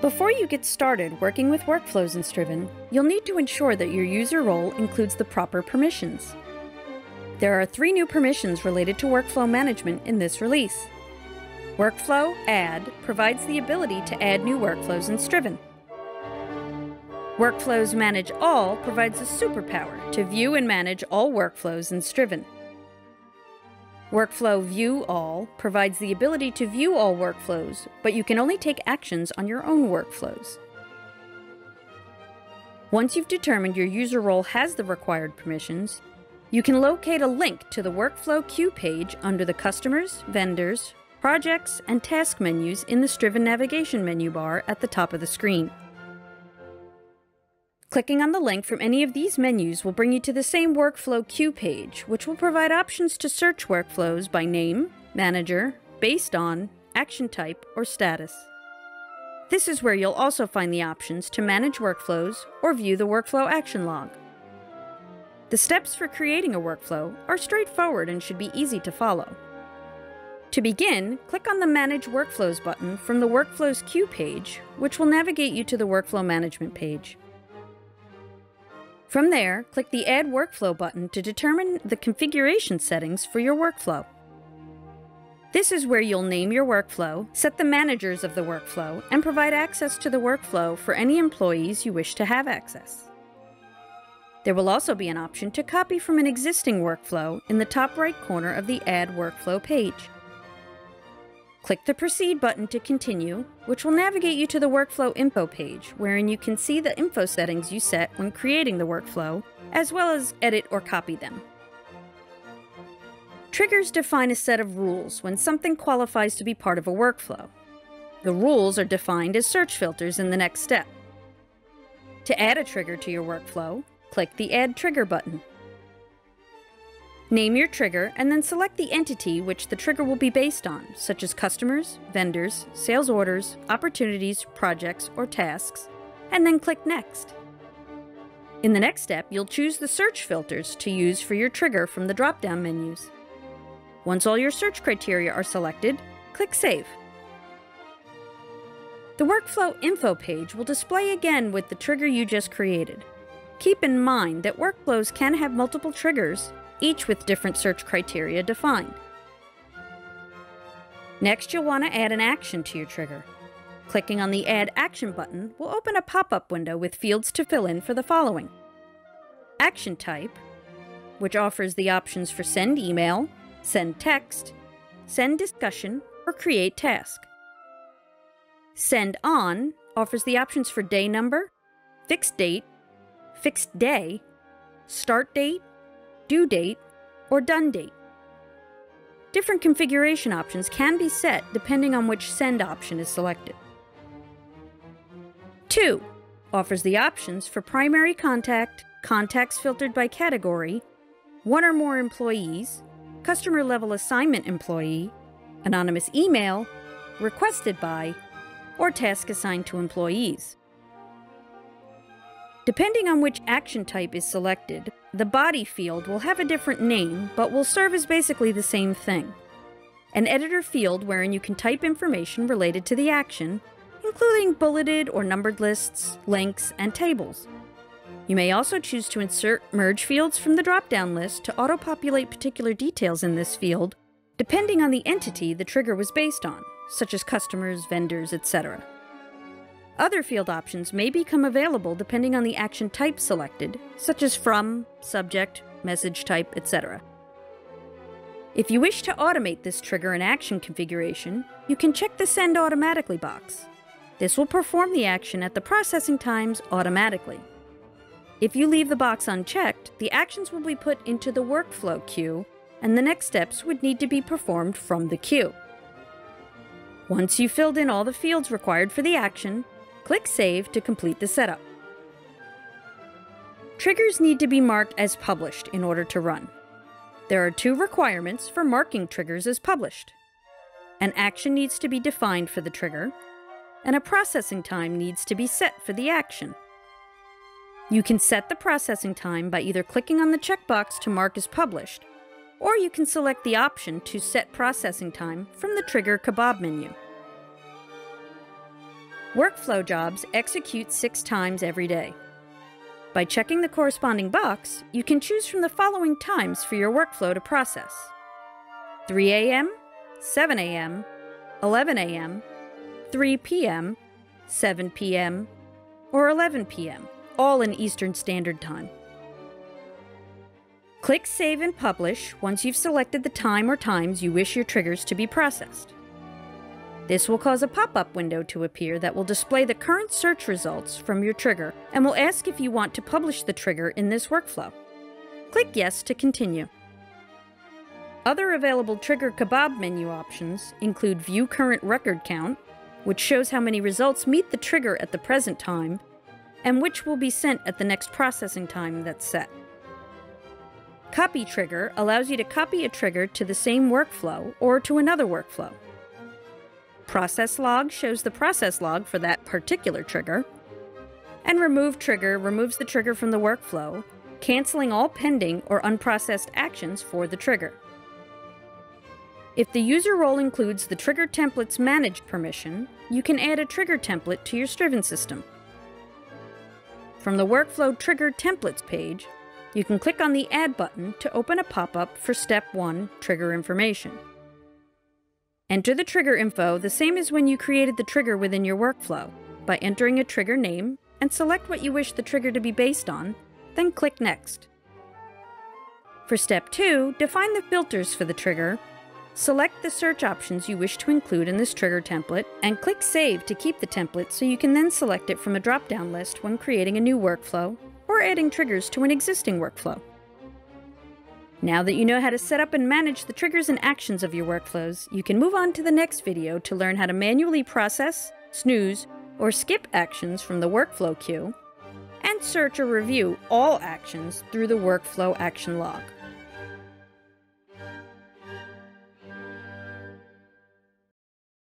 Before you get started working with workflows in Striven, you'll need to ensure that your user role includes the proper permissions. There are three new permissions related to workflow management in this release. Workflow Add provides the ability to add new workflows in Striven. Workflows Manage All provides a superpower to view and manage all workflows in Striven. Workflow View All provides the ability to view all workflows, but you can only take actions on your own workflows. Once you've determined your user role has the required permissions, you can locate a link to the Workflow Queue page under the Customers, Vendors, Projects, and Task menus in the Striven navigation menu bar at the top of the screen. Clicking on the link from any of these menus will bring you to the same Workflow Queue page, which will provide options to search workflows by name, manager, based on, action type, or status. This is where you'll also find the options to manage workflows or view the workflow action log. The steps for creating a workflow are straightforward and should be easy to follow. To begin, click on the Manage Workflows button from the Workflows Queue page, which will navigate you to the Workflow Management page. From there, click the Add Workflow button to determine the configuration settings for your workflow. This is where you'll name your workflow, set the managers of the workflow, and provide access to the workflow for any employees you wish to have access. There will also be an option to copy from an existing workflow in the top right corner of the Add Workflow page. Click the Proceed button to continue, which will navigate you to the Workflow Info page, wherein you can see the info settings you set when creating the workflow, as well as edit or copy them. Triggers define a set of rules when something qualifies to be part of a workflow. The rules are defined as search filters in the next step. To add a trigger to your workflow, click the Add Trigger button. Name your trigger and then select the entity which the trigger will be based on, such as customers, vendors, sales orders, opportunities, projects, or tasks, and then click Next. In the next step, you'll choose the search filters to use for your trigger from the drop-down menus. Once all your search criteria are selected, click Save. The Workflow Info page will display again with the trigger you just created. Keep in mind that workflows can have multiple triggers each with different search criteria defined. Next, you'll want to add an action to your trigger. Clicking on the Add Action button will open a pop-up window with fields to fill in for the following. Action type, which offers the options for send email, send text, send discussion, or create task. Send on offers the options for day number, fixed date, fixed day, start date, due date, or done date. Different configuration options can be set depending on which send option is selected. 2. Offers the options for primary contact, contacts filtered by category, one or more employees, customer level assignment employee, anonymous email, requested by, or task assigned to employees. Depending on which action type is selected, the body field will have a different name, but will serve as basically the same thing. An editor field wherein you can type information related to the action, including bulleted or numbered lists, links, and tables. You may also choose to insert merge fields from the drop-down list to auto-populate particular details in this field, depending on the entity the trigger was based on, such as customers, vendors, etc. Other field options may become available depending on the action type selected, such as from, subject, message type, etc. If you wish to automate this trigger and action configuration, you can check the Send Automatically box. This will perform the action at the processing times automatically. If you leave the box unchecked, the actions will be put into the workflow queue, and the next steps would need to be performed from the queue. Once you've filled in all the fields required for the action, Click Save to complete the setup. Triggers need to be marked as published in order to run. There are two requirements for marking triggers as published. An action needs to be defined for the trigger, and a processing time needs to be set for the action. You can set the processing time by either clicking on the checkbox to mark as published, or you can select the option to set processing time from the Trigger Kebab menu. Workflow jobs execute six times every day. By checking the corresponding box, you can choose from the following times for your workflow to process 3 a.m., 7 a.m., 11 a.m., 3 p.m., 7 p.m., or 11 p.m., all in Eastern Standard Time. Click Save and Publish once you've selected the time or times you wish your triggers to be processed. This will cause a pop-up window to appear that will display the current search results from your trigger and will ask if you want to publish the trigger in this workflow. Click Yes to continue. Other available Trigger Kebab menu options include View Current Record Count, which shows how many results meet the trigger at the present time, and which will be sent at the next processing time that's set. Copy Trigger allows you to copy a trigger to the same workflow or to another workflow. Process log shows the process log for that particular trigger. And remove trigger removes the trigger from the workflow, canceling all pending or unprocessed actions for the trigger. If the user role includes the trigger template's managed permission, you can add a trigger template to your Striven system. From the Workflow Trigger Templates page, you can click on the Add button to open a pop-up for Step 1 Trigger Information. Enter the trigger info the same as when you created the trigger within your workflow by entering a trigger name and select what you wish the trigger to be based on, then click Next. For step 2, define the filters for the trigger, select the search options you wish to include in this trigger template, and click Save to keep the template so you can then select it from a drop-down list when creating a new workflow or adding triggers to an existing workflow. Now that you know how to set up and manage the triggers and actions of your workflows, you can move on to the next video to learn how to manually process, snooze, or skip actions from the workflow queue, and search or review all actions through the workflow action log.